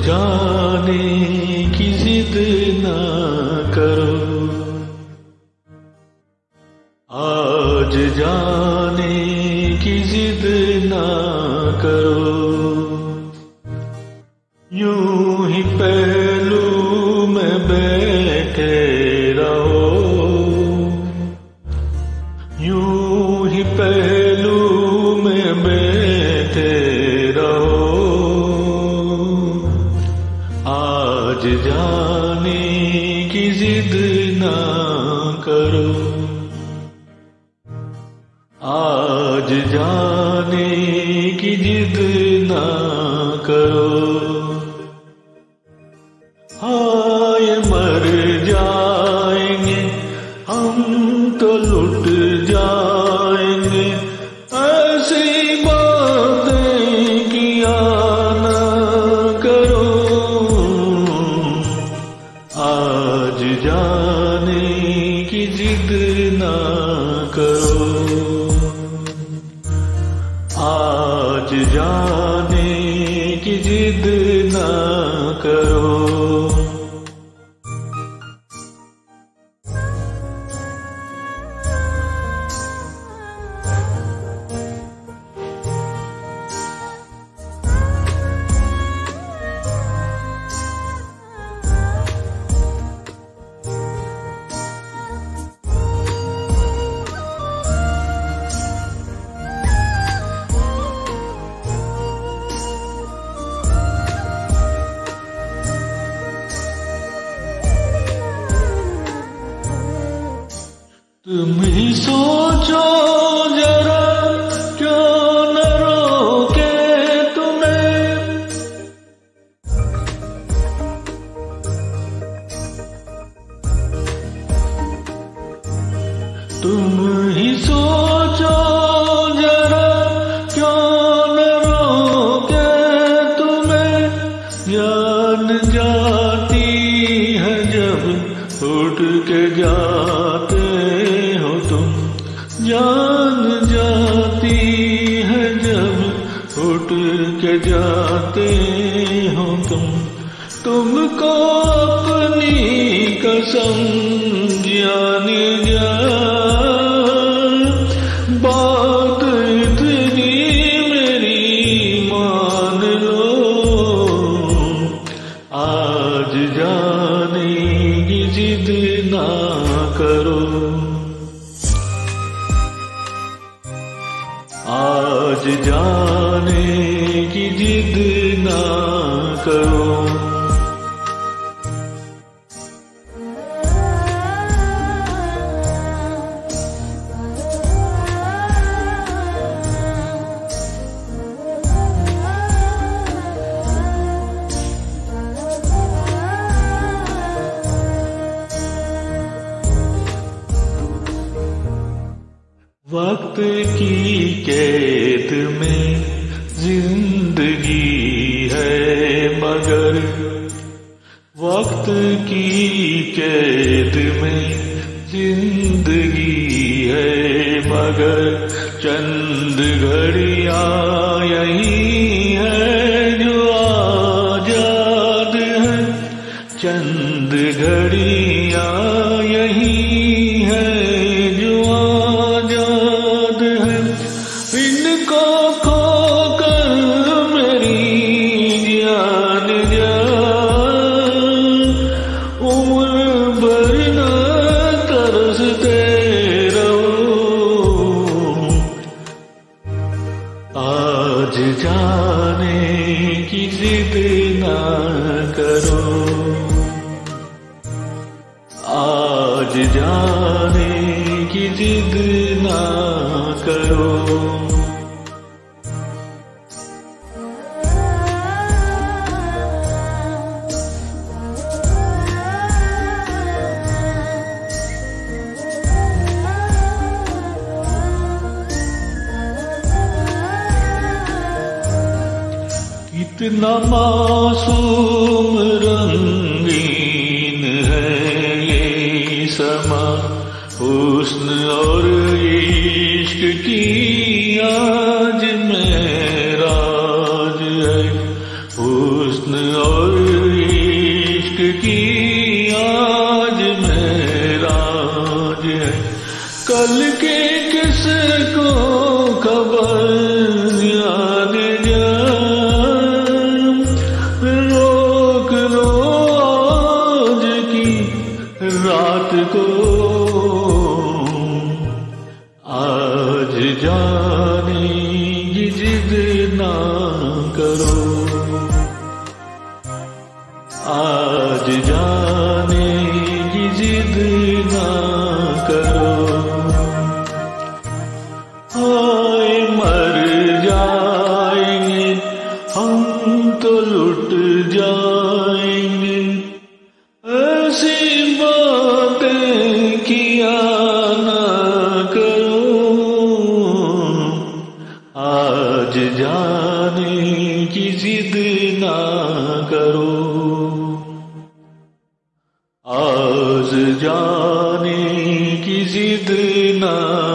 जाने की जिद ना करो। आज जाने की जिद ना करो। यूँ ही पहलू आज जाने की जिद ना करो। आज जाने की जिद ना करो। करो तुम ही सोचो जरा, क्यों न रोके तुम्हें? तुम ही सोचो जरा, क्यों तुम्हें? जान जाती है जब उठ के जाते जाते हो तुम, तुमको अपनी कसम जाने जा। बात इतनी मेरी मान लो, आज जाने जिद ना करो। आज जाने की जिद ना करो। वक्त की कैद में ज़िंदगी है, मगर वक्त की कैद में ज़िंदगी है, मगर चंद घड़िया यही है जो आज़ाद है। चंद घड़िया यही करो। आज जाने की जिद ना करो। कितना मासूम आज आज जाने की जिद ना